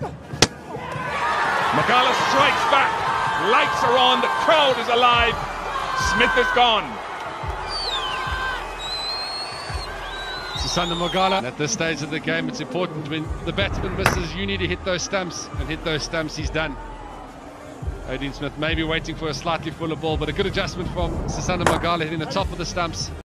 Magala strikes back. Lights are on. The crowd is alive. Smith is gone. Sisanda Magala. At this stage of the game, it's important when the batsman misses, you need to hit those stumps and hit those stumps. He's done. Odean Smith maybe waiting for a slightly fuller ball, but a good adjustment from Sisanda Magala hitting the top of the stumps.